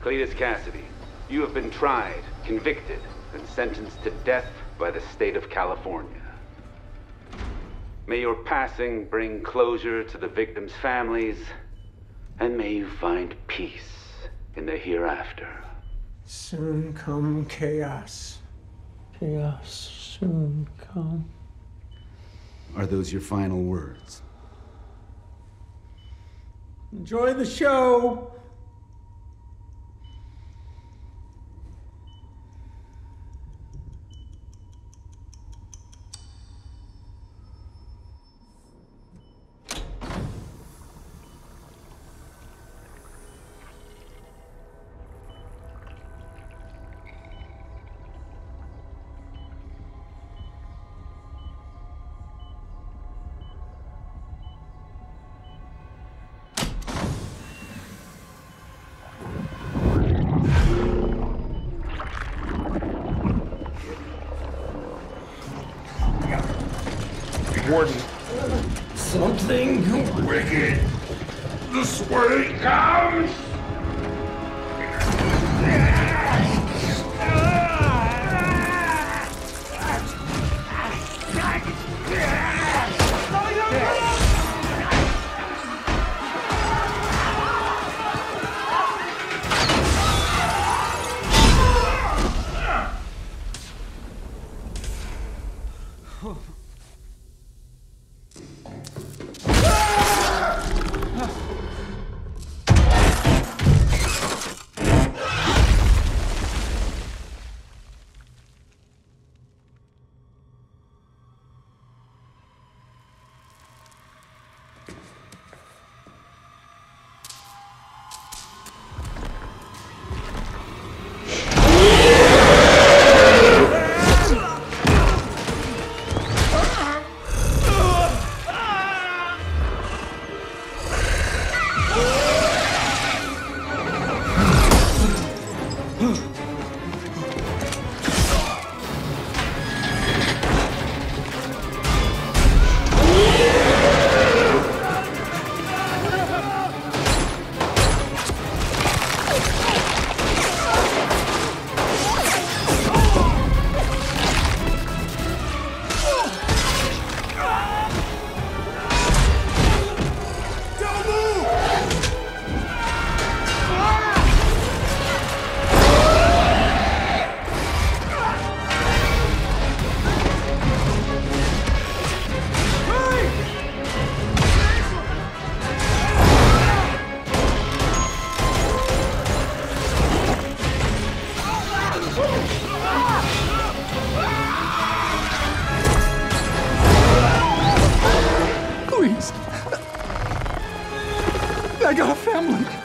Cletus Cassidy, you have been tried, convicted, and sentenced to death by the state of California. May your passing bring closure to the victims' families, and may you find peace in the hereafter. Soon come chaos. Chaos soon come. Are those your final words? Enjoy the show. Warden. Something Wicked. This way comes. Please. I got a family.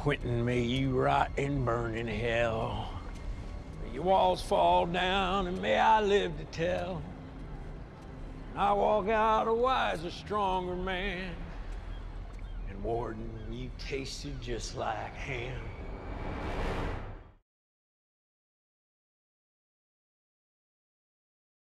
Quentin, may you rot and burn in hell. May your walls fall down, and may I live to tell. And I walk out a wiser, stronger man. And Warden, you tasted just like ham.